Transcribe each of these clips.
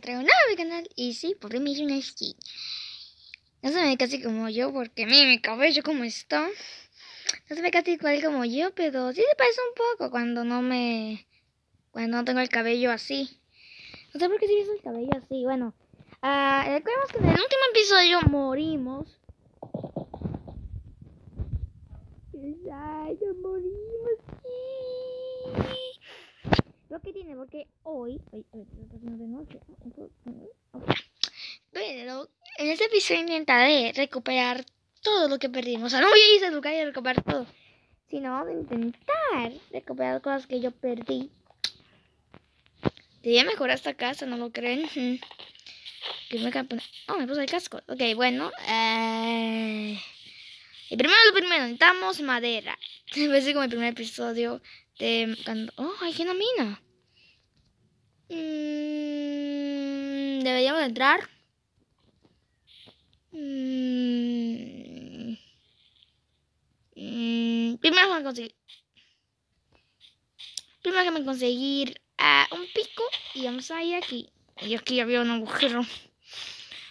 traigo un nuevo canal y sí, por mí me hice una skin. No se ve casi como yo porque mi cabello como está. No se ve casi igual como yo, pero sí se parece un poco cuando no me... Cuando no tengo el cabello así. No sé por qué se hizo el cabello así. Bueno, uh, recordemos que en el último episodio morimos. Ay, ya morimos. Sí. Lo que tiene, porque hoy... Ay, de noche. Pero en este episodio intentaré recuperar todo lo que perdimos. O sea, no voy a ir a educar y recuperar todo. Sino vamos a intentar recuperar cosas que yo perdí. Debía mejorar esta casa, ¿no lo creen? Que me Oh, me puse el casco. Ok, bueno. Eh... Y primero lo primero, necesitamos madera. Empecé como el primer episodio de. Oh, hay una mina. Mm, deberíamos entrar. Mm, mm, primero vamos a conseguir. Primero que me conseguir uh, un pico y vamos a ir aquí. Y aquí había un agujero.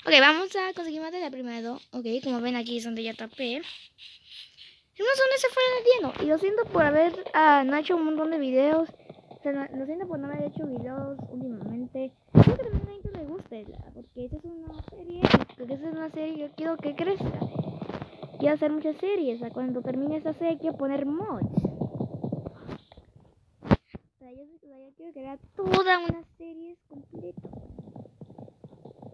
Ok, vamos a conseguir madera primero. Ok, como ven aquí es donde ya tapé. No sé dónde se fue el lleno. Y lo siento por haber uh, no hecho un montón de videos. O sea, no, lo siento por no haber hecho videos últimamente. Creo que también a gente le guste, porque esta es una serie, porque esta es una serie que yo quiero que crezca. Quiero hacer muchas series, o cuando termine esta serie quiero poner mods. O sea, yo, yo quiero crear toda una serie completa.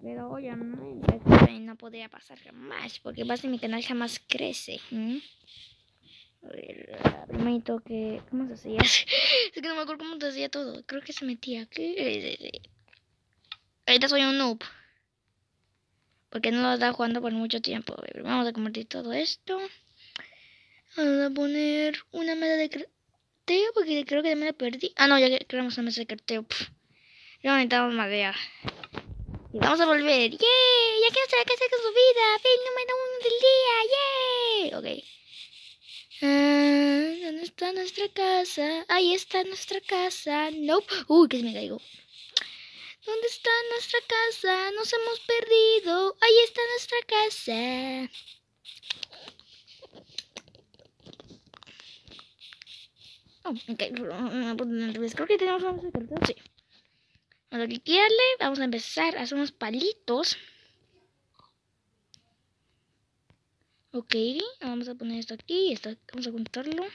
Pero obviamente no podría pasar jamás, porque base mi canal jamás crece. A ver, que... ¿Cómo se hacía? es que no me acuerdo cómo se hacía todo. Creo que se metía aquí. Ahorita soy un noob. Porque no lo estaba jugando por mucho tiempo. Vamos a convertir todo esto. Vamos a poner una mesa de carteo. Porque creo que ya me la perdí. Ah, no, ya creamos una mesa de carteo. Ya necesitamos madera. Vamos a volver. ¡Yay! Ya quiero saber qué hacer con su vida. Fin número uno del día. ¡Yay! Ok. Ah, ¿Dónde está nuestra casa? Ahí está nuestra casa. Nope. Uy, que me caigo. ¿Dónde está nuestra casa? Nos hemos perdido. Ahí está nuestra casa. Oh, ok. Creo que tenemos un secreto. Sí. Vamos a cliquearle. Vamos a empezar unos palitos. Ok, vamos a poner esto aquí, esto, vamos a contarlo.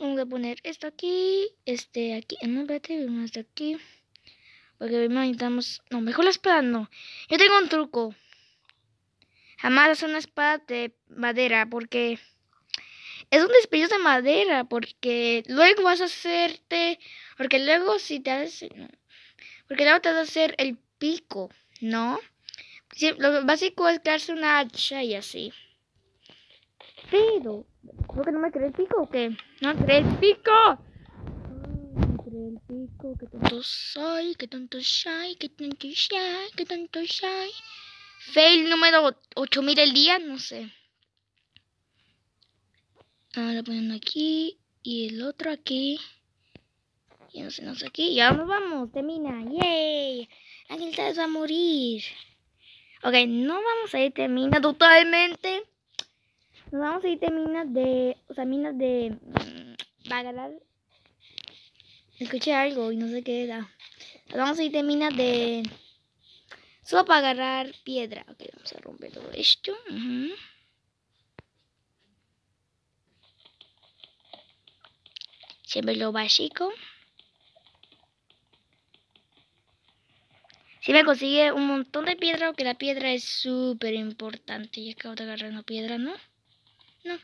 Vamos a poner esto aquí, este aquí, en un vete, vamos hasta aquí. Porque necesitamos, no, mejor la espada no. Yo tengo un truco. Jamás hacer una espada de madera, porque es un desperdicio de madera, porque luego vas a hacerte, porque luego si te haces, porque luego te vas a hacer el pico, ¿no? lo básico es crearse una hacha y así. Pero, ¿por qué no me creé el pico o qué? No me creé el pico. Creé el pico, qué tonto soy, qué tonto soy, qué tonto soy, qué tonto soy. Fail número 8000 el día, no sé. Ahora poniendo aquí y el otro aquí. Y no sé, no sé aquí. Y ahora nos vamos, termina. ¡Yay! Ángel va a morir. Ok, no vamos a ir, termina totalmente. Nos vamos a ir de minas de. O sea, minas de. Mm, ganar. Escuché algo y no sé qué era. Nos vamos a ir de minas de. Solo para agarrar piedra. Ok, vamos a romper todo esto. Siempre lo básico. Si me consigue un montón de piedra, porque la piedra es súper importante. Y acabo de agarrar una piedra, ¿no? No.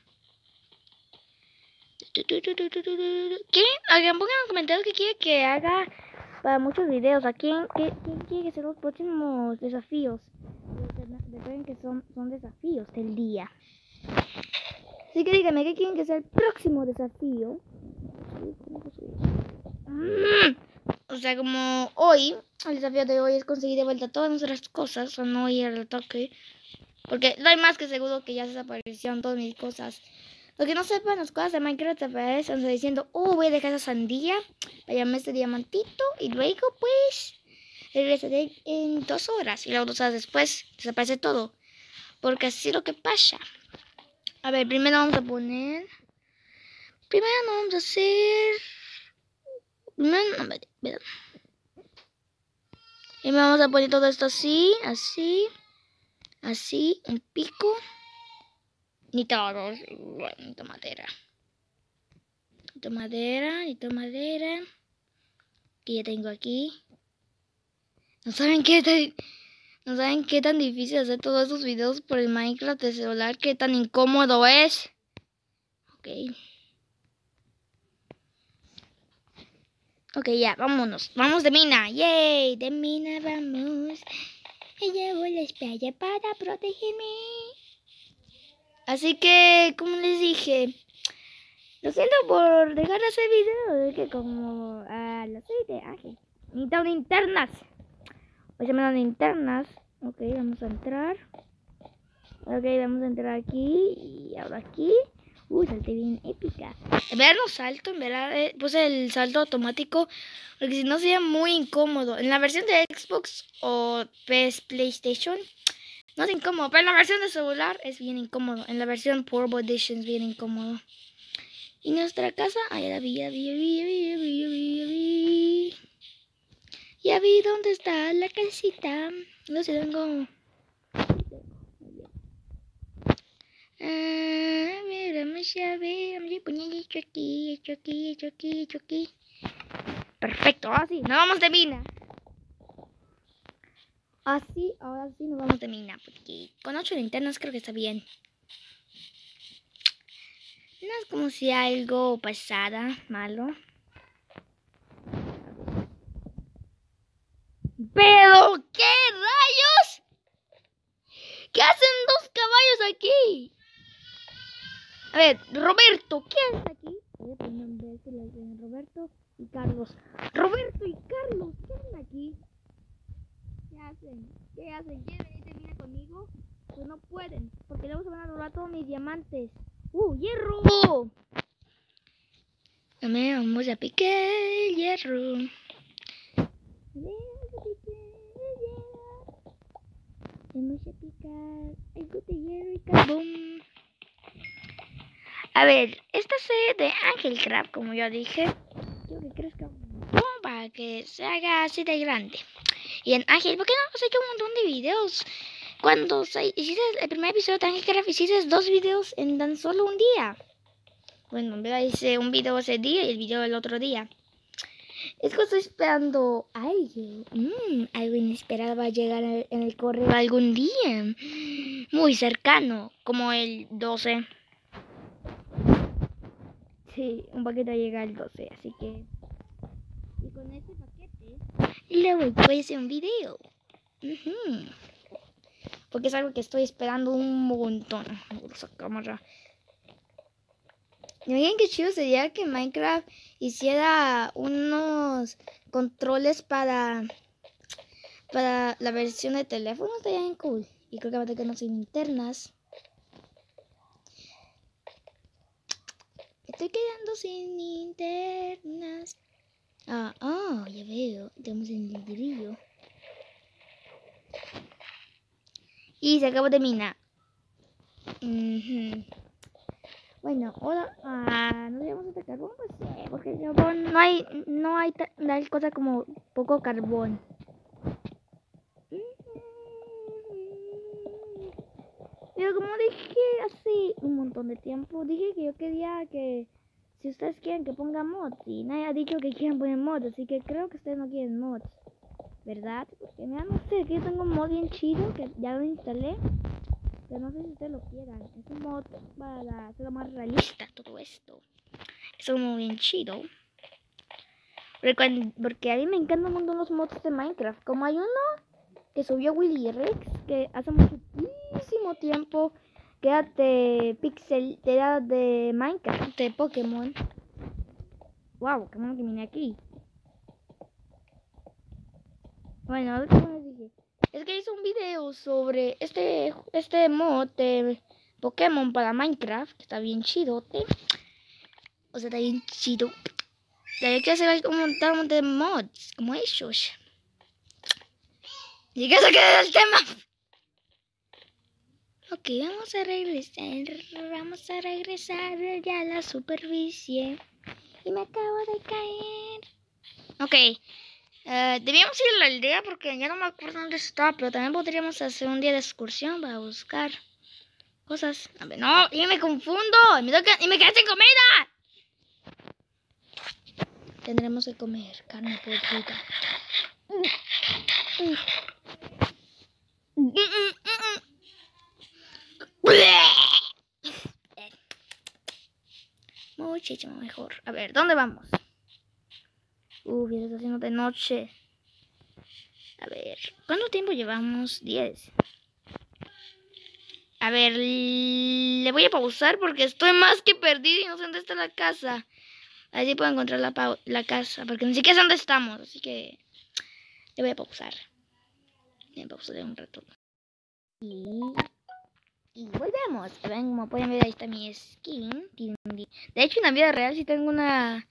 ¿Qué? Hagan, pongan en los comentarios que quiere que haga para muchos videos. ¿A quién, qué, quiere que sean los próximos desafíos? Recuerden que son, son desafíos del día. Así que díganme qué quieren que sea el próximo desafío. O sea, como hoy, el desafío de hoy es conseguir de vuelta todas nuestras cosas, o no ir al ataque. Porque no hay más que seguro que ya desaparecieron todas mis cosas. Lo que no sepan, las cosas de Minecraft aparecen diciendo, oh, voy a dejar esa sandía para llamarme este diamantito. Y luego, pues, regresaré en dos horas y luego dos horas después desaparece todo. Porque así es lo que pasa. A ver, primero vamos a poner... Primero vamos a hacer... Y vamos a poner todo esto así, así, así, un pico. Ni todo, bueno, madera. Necesito madera, necesito madera. Que ya tengo aquí. No saben qué tan, no saben qué tan difícil hacer todos esos videos por el Minecraft de celular, qué tan incómodo es. Ok. Ok, ya, vámonos. Vamos de mina. Yay, de mina vamos. Y llevo la espalla para protegerme. Así que, como les dije, lo siento por dejar de hacer video. Es que como a las 6 de Ángel. Necesito linternas. Voy a llamar linternas. Ok, vamos a entrar. Ok, vamos a entrar aquí. Y ahora aquí. Uy, salté bien épica. En verdad no salto, en verdad eh, puse el salto automático. Porque si no sería muy incómodo. En la versión de Xbox o PS PlayStation no es incómodo. Pero en la versión de celular es bien incómodo. En la versión Portable Edition es bien incómodo. Y nuestra casa, ah, ya la vi, ya vi, ya vi, ya vi, ya vi, ya vi, ya vi. Ya vi dónde está la casita. No sé, tengo... Mira, vamos a ver, vamos a poner esto aquí, esto aquí, esto aquí, esto aquí. Perfecto, así, nos vamos de mina. Así, ahora sí nos vamos de mina, porque con ocho linternas creo que está bien. No es como si algo pasara malo. ¿Pero qué rayos? ¿Qué hacen dos caballos aquí? A ver, Roberto, ¿qué haces aquí? Roberto y Carlos. Roberto y Carlos, ¿qué hacen aquí? ¿Qué hacen? ¿Qué hacen? ¿Quieren venir a mina conmigo? Pues no pueden, porque luego se van a robar todos mis diamantes. ¡Uh, hierro! Dame, vamos a picar el hierro. Vamos a picar el hierro. Vamos a picar algo de hierro y carbón. A ver, esta serie de Angelcraft, como yo dije, quiero que crezca para que se haga así de grande. Y en Ángel, ¿por qué no has hecho un montón de videos? Cuando hiciste el primer episodio de Angelcraft, hiciste dos videos en tan solo un día. Bueno, en verdad un video ese día y el video el otro día. Es que estoy esperando algo. Mm, algo inesperado va a llegar en el correo algún día. Muy cercano, como el 12. Sí, un paquete llega el 12, así que... Y con ese paquete... Luego voy a hacer un video. Porque es algo que estoy esperando un montón. Esa cámara. Miren qué chido sería que Minecraft hiciera unos controles para para la versión de teléfono. Estaría bien cool. Y creo que va a tener unas linternas. Estoy quedando sin linternas. Ah, ah, ya veo. Tenemos el librillo. Y se acabó de mina. Bueno, ahora ah, no debemos de carbón, pues sí, porque carbón no hay, no hay tal cosa como poco carbón. Pero como dije hace un montón de tiempo, dije que yo quería que si ustedes quieren que ponga mods y nadie ha dicho que quieran poner mods, así que creo que ustedes no quieren mods, ¿verdad? Porque mira, no sé, que yo tengo un mod bien chido que ya lo instalé, pero no sé si ustedes lo quieran. Es un mod para hacerlo más realista todo esto. Es un mod bien chido. Porque, a mí me encantan un montón los mods de Minecraft. Como hay uno que subió Willy Rex, que hace muchísimo tiempo de Pixel, de Minecraft, de Pokémon. Wow, qué bueno que vine aquí. Bueno, les dije. Es que hice un video sobre este este mod de Pokémon para Minecraft, que está bien chidote. O sea, está bien chido. Hay que hacer un montón de mods como ellos. Y que se quede el tema. Ok, vamos a regresar. Vamos a regresar ya a la superficie. Y me acabo de caer. Ok. eh, debíamos ir a la aldea porque ya no me acuerdo dónde estaba, pero también podríamos hacer un día de excursión para buscar cosas. A ver, no, y me confundo. Y me, y me quedé sin comida. Tendremos que comer carne podrida. Mm, mm, mm, mm. Muchísimo mejor. A ver, ¿dónde vamos? Uy, ya está haciendo de noche. A ver, ¿cuánto tiempo llevamos? 10. A ver, le voy a pausar porque estoy más que perdido y no sé dónde está la casa. Así puedo encontrar la, casa, porque ni siquiera sé dónde estamos, así que le voy a pausar. Le pausaré un rato. Y, y volvemos. Ven, como pueden ver, ahí está mi skin. De hecho, en la vida real sí tengo una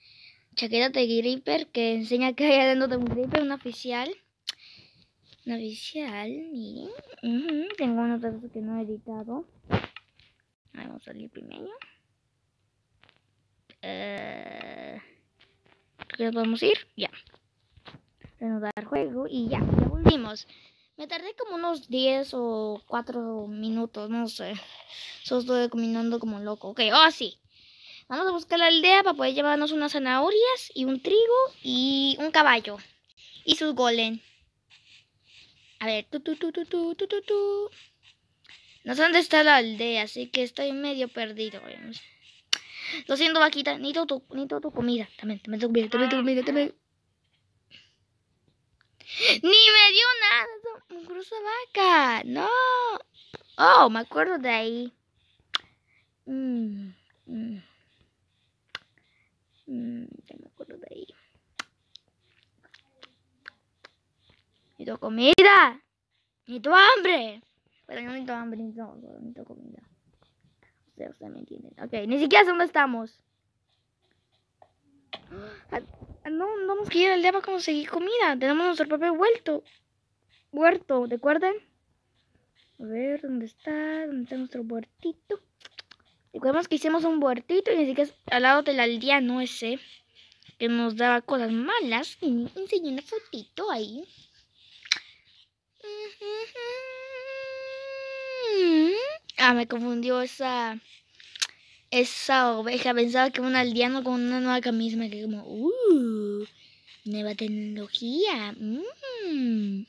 chaqueta de Gripper que enseña que hay adentro de un Gripper, un oficial. Un oficial, miren. Tengo unos datos que no he editado. Vamos a salir primero. Eh, creo que ya podemos ir. Ya. Reanudar juego y ya, ya volvimos. Me tardé como unos 10 o 4 minutos, no sé. Solo estoy caminando como loco. Ok, oh sí. Vamos a buscar la aldea para poder llevarnos unas zanahorias y un trigo y un caballo. Y sus golem. A ver, tu, tu, tu, tu, tu, tu, tu, tu. No sé dónde está la aldea, así que estoy medio perdido. Lo siento, vaquita. Necesito tu, necesito tu comida. También, también tu comida, también tu comida, también. Ni me dio nada. esa mugrosa vaca. No. Oh, me acuerdo de ahí. Mm, mm. Mm, ya me acuerdo de ahí. Necesito comida. Necesito hambre. Pero no necesito hambre, necesito, solo necesito comida. O sea, ustedes me entienden. Ok, ni siquiera sé dónde estamos. No, no vamos que ir al para conseguir comida. Tenemos nuestro propio huerto. Huerto, ¿recuerdan? A ver, ¿dónde está? ¿Dónde está nuestro huertito? Recordemos que hicimos un huertito y ni siquiera es al lado del aldeano ese que nos daba cosas malas. Y enseñé una fotito ahí. Ah, me confundió esa esa oveja. Pensaba que era un aldeano con una nueva camisa. Me quedé como, uh, nueva tecnología. Mm.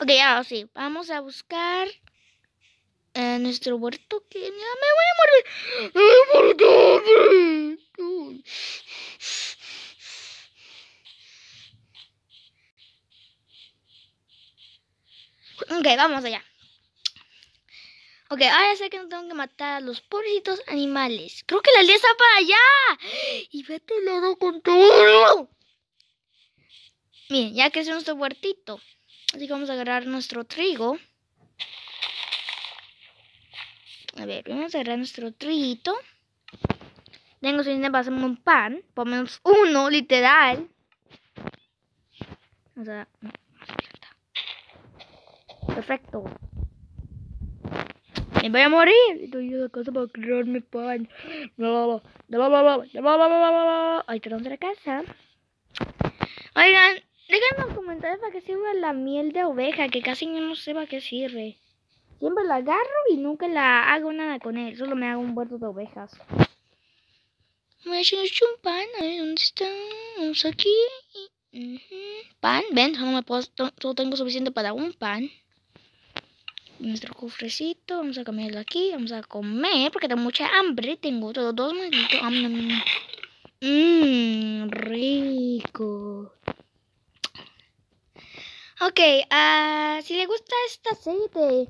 Ok, ahora sí, vamos a buscar eh, nuestro huerto que me voy a morir. ¡Me voy a morir de hambre! Ok, vamos allá. Ok, ahora sé que no tengo que matar a los pobrecitos animales. Creo que la aldea está para allá. Y vete al lado con todo. Miren, ya creció nuestro huertito. Así que vamos a agarrar nuestro trigo. A ver, vamos a agarrar nuestro triguito. Tengo suficiente para hacerme un pan. Por menos uno, literal. O sea, no, Perfecto voy a morir. Doy una cosa para crearme pan. Bla, bla, bla, Ahí la casa. Oigan, déjenme en los comentarios para qué sirve la miel de oveja, que casi no sé para qué sirve. Siempre la agarro y nunca la hago nada con él, solo me hago un huerto de ovejas. Me hecho un pan, a ¿dónde están? Aquí. Uh. Pan, ven, solo, me puedo, solo tengo suficiente para un pan nuestro cofrecito. Vamos a cambiarlo aquí. Vamos a comer porque tengo mucha hambre. Tengo todos dos malditos. Mmm, rico. Ok, ah, si les gusta esta serie de,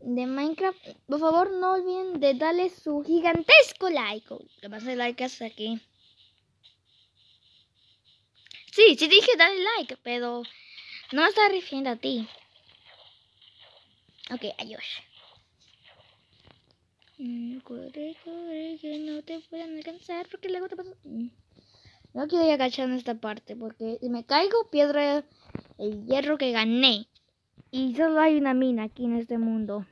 de Minecraft, por favor no olviden de darle su gigantesco like. Le vas a like hasta aquí. Sí, sí dije dale like, pero no está refiriendo a ti. Ok, adiós. Mm, no te puedan alcanzar porque luego. Mm. Quiero ir agachar en esta parte porque si me caigo, piedra el hierro que gané. Y solo hay una mina aquí en este mundo.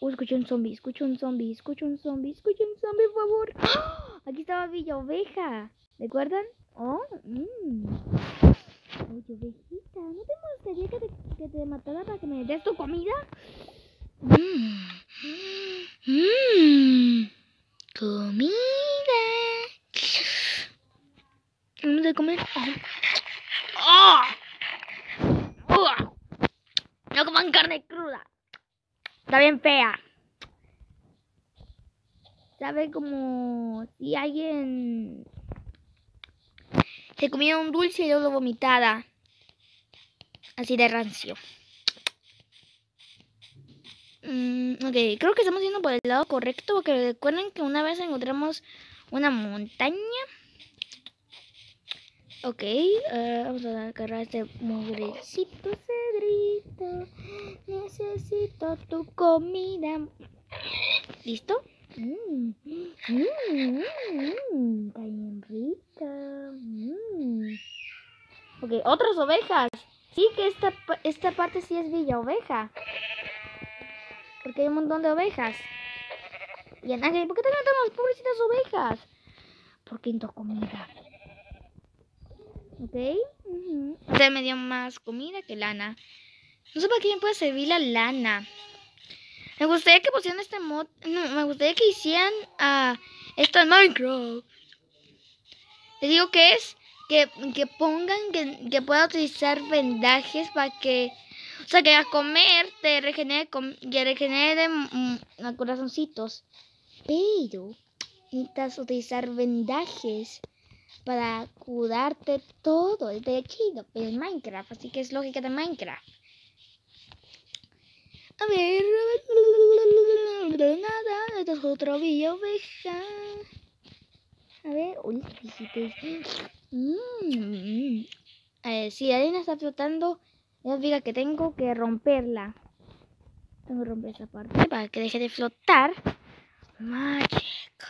Uh, escucho un zombie, escucho un zombie, escucho un zombie, escucho un zombie, por favor. Aquí estaba Villa Oveja. ¿Recuerdan? Oh, mmm. Oye, ovejita, ¿no te gustaría que te, que te matara para que me des tu comida? Mmm. Mmm. Comida. Vamos a comer. ¡Oh! ¡Oh! No coman carne cruda. Está bien fea. Sabe como si alguien se comía un dulce y luego lo vomitara. Así de rancio. Mm, ok, creo que estamos yendo por el lado correcto porque recuerden que una vez encontramos una montaña. Ok, uh, vamos a agarrar este mugrecito cedrito. Necesito tu comida. ¿Listo? Mmm, mmm, mmm, está bien rica. Mm. Ok, otras ovejas. Sí que esta, esta parte sí es Villa Oveja. Porque hay un montón de ovejas. Y en ¿por qué te las pobrecitas ovejas? Porque no comida. ¿Ok? Uh -huh. me dio más comida que lana. No sé para me puede servir la lana. Me gustaría que pusieran este mod. Me gustaría que hicieran uh, esto en Minecraft. Les digo que es que, que pongan que, que pueda utilizar vendajes para que. O sea, que a comer te regenere, que regenere mm, corazoncitos. Pero necesitas utilizar vendajes para curarte todo. Es de chido, pero en Minecraft. Así que es lógica de Minecraft. A ver, nada, esto es otro villa oveja. A ver, uy, mmm. eh, si la arena está flotando, diga que tengo que romperla. Tengo que romper esa parte para que deje de flotar. Magic.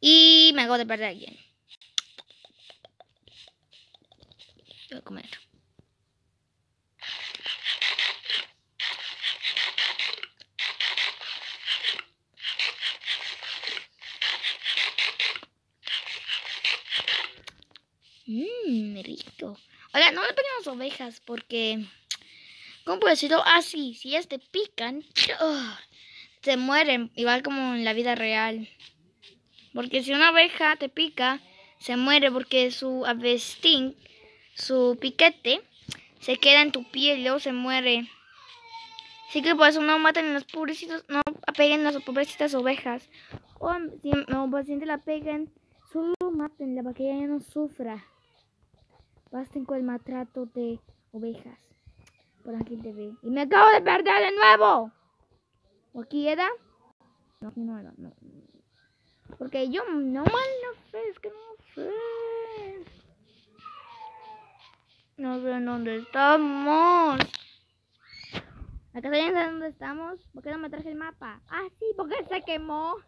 Y me hago de perder alguien. Voy a comer. Mmm, rico. Oiga, no le pegamos ovejas porque... ¿Cómo puedo decirlo? Ah, sí, si ellas te pican, oh, se mueren, igual como en la vida real. Porque si una oveja te pica, se muere porque su avestín, su piquete, se queda en tu piel y luego se muere. Así que por eso no maten a los pobrecitos, no apeguen a las pobrecitas ovejas. O si no paciente la peguen, solo matenla para que ella no sufra. Basten con el maltrato de ovejas. Por aquí te ve. Y me acabo de perder de nuevo. ¿O aquí era? No, aquí no era. No. Porque yo no mal no sé, es que no sé. No sé en dónde estamos. ¿Acá saben dónde estamos? ¿Por qué no me traje el mapa? Ah, sí, porque se quemó.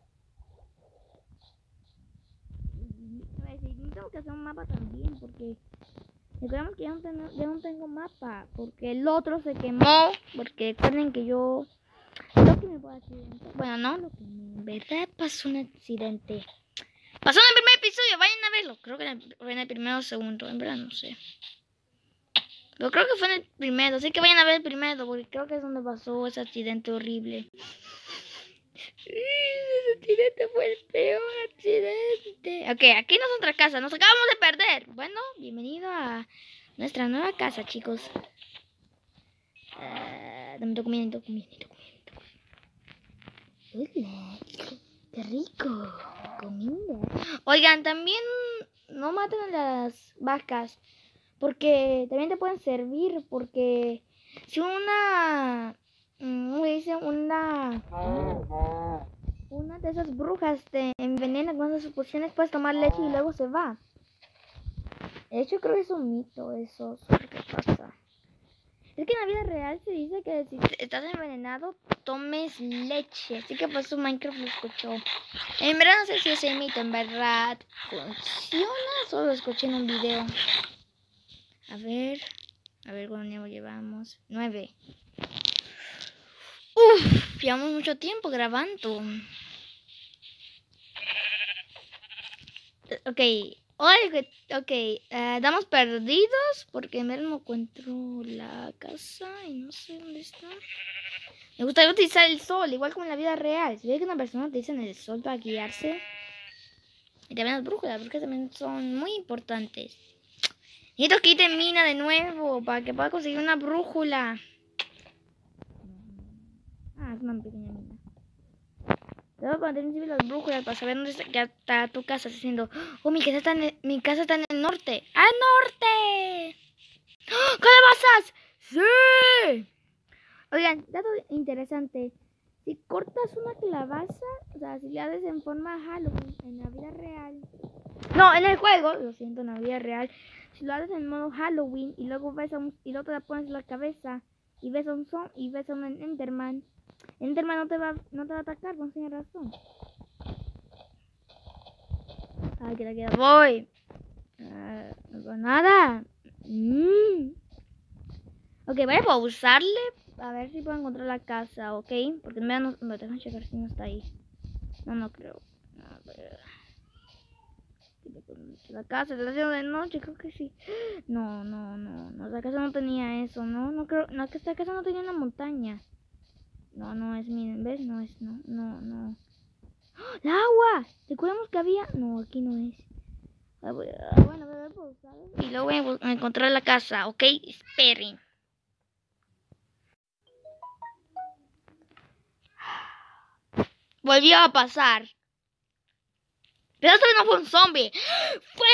Tengo que hacer un mapa también porque Recordemos que ya no, tengo, ya no tengo mapa. Porque el otro se quemó. Porque recuerden que yo. Lo que. Bueno, no, lo que en verdad pasó un accidente. Pasó en el primer episodio, vayan a verlo. Creo que fue en el primero o segundo, en verdad no sé. Pero creo que fue en el primero, así que vayan a ver el primero, porque creo que es donde pasó ese accidente horrible. Ese accidente fue el peor accidente. Ok, aquí no es otra casa. Nos acabamos de perder. Bueno, bienvenido a nuestra nueva casa, chicos. Uh, dame documento, documento, documento. Hola, qué rico. Comida. Oigan, también no maten a las vacas. Porque también te pueden servir. Porque si una Mm, dice una una de esas brujas te envenena con esas pociones puedes tomar leche y luego se va de hecho creo que es un mito eso pasa Es que en la vida real se dice que si estás envenenado, tomes leche. Así que por eso Minecraft lo escuchó. En verdad no sé si ese mito en verdad funciona. Solo lo escuché en un video. A ver. A ver cuánto llevamos. Nueve. Uf, llevamos mucho tiempo grabando. Ok, Oye, ok, uh, damos perdidos porque en no encuentro la casa y no sé dónde está. Me gustaría utilizar el sol, igual como en la vida real. Si ve que una persona utiliza el sol para guiarse. Y también las brújulas, porque también son muy importantes. Necesito que mina de nuevo para que pueda conseguir una brújula. Es una pequeña mina. Debo poner las brújulas para saber dónde está, tu casa. Diciendo, oh, mi casa está en el, mi casa está en el norte. ¡Al norte! ¡Oh, ¡Calabazas! ¡Sí! Oigan, dato interesante. Si cortas una calabaza, o sea, si la haces en forma Halloween en la vida real. No, en el juego, lo siento, en la vida real. Si lo haces en modo Halloween y luego ves a un, y luego te la pones en la cabeza y ves a un son y ves a un Enderman Enderman no te va, no te va a atacar, no tiene razón. Ay, que la queda. Voy. Uh, no nada. Mm. Ok, voy a pausarle. A ver si puedo encontrar la casa, ¿ok? Porque me, no, me dejan checar si no está ahí. No, no creo. La casa está haciendo de noche, creo que sí. No, no, no, no. La casa no tenía eso, ¿no? No creo. No, que esta casa no tenía una montaña. No, no es, miren, ¿ves? No es, no, no, no. ¡Ah! ¡La agua! ¿Recuerdamos que había? No, aquí no es. Ah, bueno, voy a pausar. Y luego voy a encontrar la casa, ¿ok? Esperen. Volvió a pasar. Pero vez no fue un zombie. Fue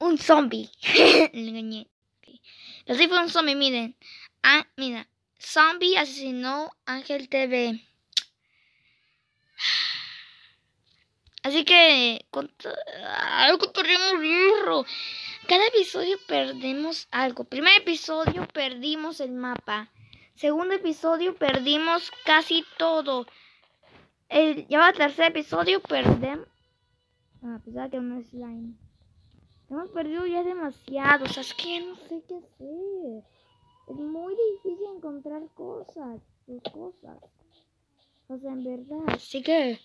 un zombie. Le engañé. Pero sí fue un zombie, miren. Ah, mira. Zombie asesinó Ángel TV. Así que hierro. Cada episodio perdemos algo. Primer episodio perdimos el mapa. Segundo episodio perdimos casi todo. El, ya va tercer episodio perdemos. Ah, pensaba que no es slime. Hemos perdido ya demasiado. O sea, que no sé qué hacer. Es muy difícil encontrar cosas, cosas. O sea, en verdad. Así que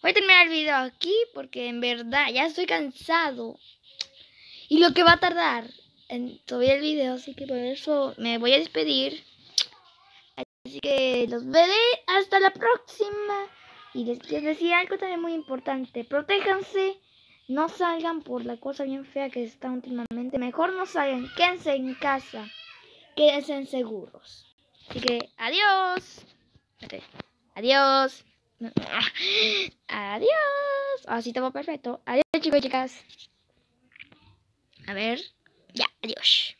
voy a terminar el video aquí porque en verdad ya estoy cansado. Y lo que va a tardar en subir el video, así que por eso me voy a despedir. Así que los veré hasta la próxima. Y les quiero decir algo también muy importante. Protéjanse. No salgan por la cosa bien fea que está últimamente. Mejor no salgan. Quédense en casa quédense seguros. Así que adiós. Adiós. Adiós. Así todo perfecto. Adiós chicos y chicas. A ver. Ya, adiós.